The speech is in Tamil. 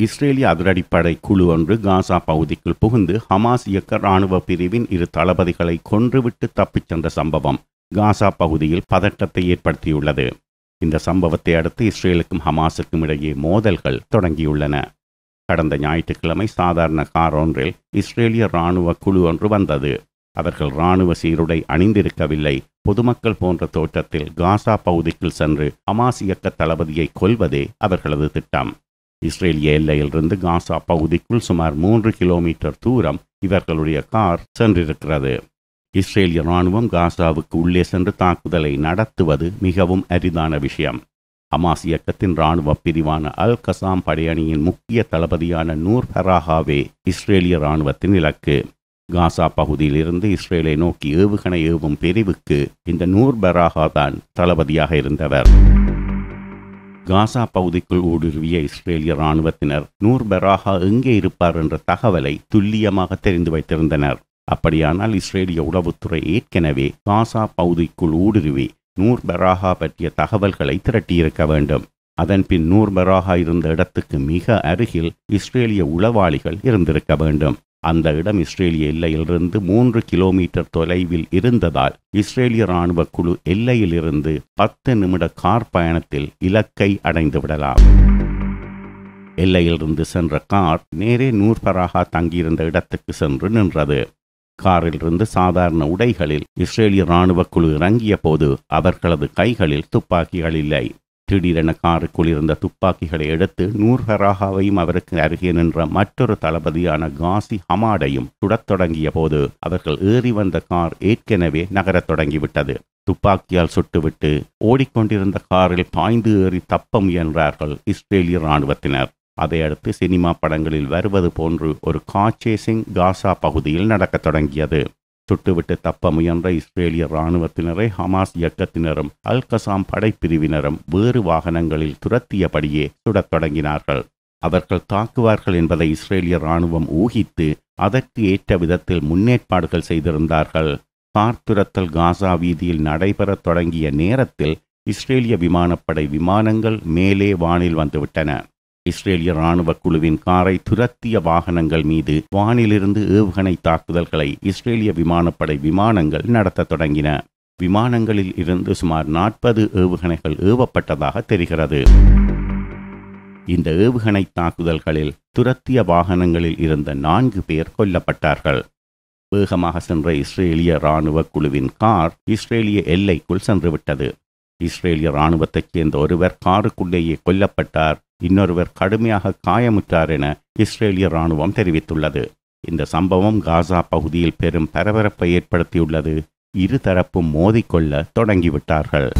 இஸ்ரேலிய அதிரடிப்படை குழு ஒன்று காசா பகுதிக்குள் புகுந்து ஹமாஸ் இயக்க ராணுவ பிரிவின் இரு தளபதிகளை கொன்றுவிட்டு தப்பிச் சென்ற சம்பவம் காசா பகுதியில் பதட்டத்தை ஏற்படுத்தியுள்ளது. இந்த சம்பவத்தை அடுத்து இஸ்ரேலுக்கும் ஹமாஸுக்கும் இடையே மோதல்கள் தொடங்கியுள்ளன. கடந்த ஞாயிற்றுக்கிழமை சாதாரண கார் ஒன்றில் இஸ்ரேலிய ராணுவ குழு ஒன்று வந்தது. அவர்கள் ராணுவ சீருடை அணிந்திருக்கவில்லை. பொதுமக்கள் போன்ற தோற்றத்தில் காசா பகுதிக்குள் சென்று ஹமாஸ் இயக்க தளபதியை கொல்வதே அவர்களது திட்டம். இஸ்ரேலிய எல்லையிலிருந்து காசா பகுதிக்குள் சுமார் மூன்று கிலோமீட்டர் தூரம் இவர்களுடைய கார் சென்றிருக்கிறது. இஸ்ரேலிய ராணுவம் காசாவுக்கு உள்ளே சென்று தாக்குதலை நடத்துவது மிகவும் அரிதான விஷயம். ஹமாஸ் இயக்கத்தின் இராணுவ பிரிவான அல் கசாம் படையணியின் முக்கிய தளபதியான நூர் ஹராஹாவே இஸ்ரேலிய இராணுவத்தின் இலக்கு. காசா பகுதியிலிருந்து இஸ்ரேலை நோக்கி ஏவுகணை ஏவும் பிரிவுக்கு இந்த நூர் பராஹா தான் தளபதியாக இருந்தவர். காசா பகுதிக்குள் ஊடுருவிய இஸ்ரேலிய இராணுவத்தினர் நூர் பெராஹா எங்கே இருப்பார்? என்ற தகவலை துல்லியமாக தெரிந்து வைத்திருந்தனர். அப்படியானால் இஸ்ரேலிய உளவுத்துறை ஏற்கனவே காசா பகுதிக்குள் ஊடுருவி நூர் பெராஹா பற்றிய தகவல்களை திரட்டியிருக்க வேண்டும். அதன்பின் நூர் பெராஹா இருந்த இடத்துக்கு மிக அருகில் இஸ்ரேலிய உளவாளிகள் இருந்திருக்க வேண்டும். அந்த இடம் இஸ்ரேலிய எல்லையிலிருந்து மூன்று கிலோமீட்டர் தொலைவில் இருந்ததால் இஸ்ரேலிய இராணுவ குழு எல்லையிலிருந்து பத்து நிமிட கார் பயணத்தில் இலக்கை அடைந்து விடலாம். எல்லையிலிருந்து சென்ற கார் நேரே நூர்பராகா தங்கியிருந்த இடத்துக்கு சென்று நின்றது. காரிலிருந்து சாதாரண உடைகளில் இஸ்ரேலிய இராணுவ குழு இறங்கிய போது அவர்களது கைகளில் துப்பாக்கிகள் இல்லை. திடீரென காருக்குள் இருந்த துப்பாக்கிகளை எடுத்து நூர் ஹராகாவையும் அவருக்கு அருகே நின்ற மற்றொரு தளபதியான காசி ஹமாடையும் சுடத் தொடங்கிய போது அவர்கள் ஏறி வந்த கார் ஏற்கனவே நகரத் தொடங்கிவிட்டது. துப்பாக்கியால் சுட்டுவிட்டு ஓடிக்கொண்டிருந்த காரில் பாய்ந்து ஏறி தப்ப முயன்றார்கள் இஸ்ரேலிய இராணுவத்தினர். அதையடுத்து சினிமா படங்களில் வருவது போன்று ஒரு காச்சேசிங் காசா பகுதியில் நடக்கத் தொடங்கியது. சுட்டுவிட்டு தப்ப முயன்ற இஸ்ரேலிய இராணுவத்தினரை ஹமாஸ் இயக்கத்தினரும் அல் கசாம் படைப்பிரிவினரும் வேறு வாகனங்களில் துரத்தியபடியே சுடத் தொடங்கினார்கள். அவர்கள் தாக்குவார்கள் என்பதை இஸ்ரேலிய இராணுவம் ஊகித்து அதற்கு ஏற்ற விதத்தில் முன்னேற்பாடுகள் செய்திருந்தார்கள். கார் துரத்தல் காசா வீதியில் நடைபெறத் தொடங்கிய நேரத்தில் இஸ்ரேலிய விமானப்படை விமானங்கள் மேலே வானில் வந்துவிட்டன. இஸ்ரேலிய ராணுவ குழுவின் காரை துரத்திய வாகனங்கள் மீது வானிலிருந்து ஏவுகணை தாக்குதல்களை இஸ்ரேலிய விமானப்படை விமானங்கள் நடத்த தொடங்கின. விமானங்களில் இருந்து சுமார் நாற்பது ஏவுகணைகள் ஏவப்பட்டதாக தெரிகிறது. இந்த ஏவுகணை தாக்குதல்களில் துரத்திய வாகனங்களில் இருந்த நான்கு பேர் கொல்லப்பட்டார்கள். வேகமாக சென்ற இஸ்ரேலிய இராணுவ குழுவின் கார் இஸ்ரேலிய எல்லைக்குள் சென்றுவிட்டது. இஸ்ரேலிய இராணுவத்தைச் சேர்ந்த ஒருவர் காருக்குள்ளேயே கொல்லப்பட்டார். இன்னொருவர் கடுமையாக காயமுற்றார் என இஸ்ரேலிய இராணுவம் தெரிவித்துள்ளது. இந்த சம்பவம் காசா பகுதியில் பெரும் பரபரப்பை ஏற்படுத்தியுள்ளது. இருதரப்பும் மோதிக்கொள்ள தொடங்கிவிட்டார்கள்.